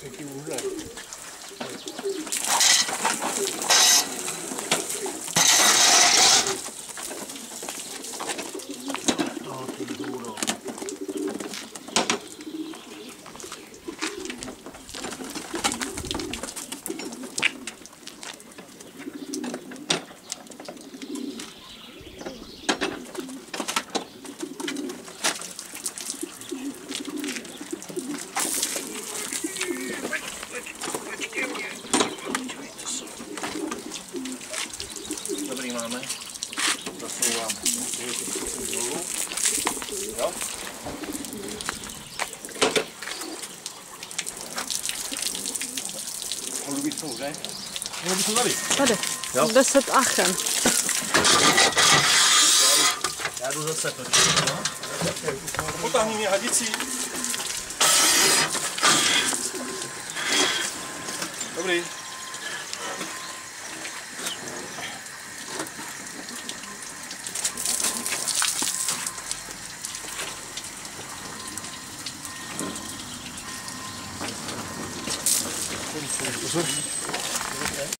C'est qui vous là Zasouvám dolů. Jo? Holuby jsou, ne? Holuby jsou tady. Tady. Jo. 10 Achen. Já jdu zase to. Potáhni mě hadicí. Dobrý. Je vais vous.